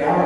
ಯಾವ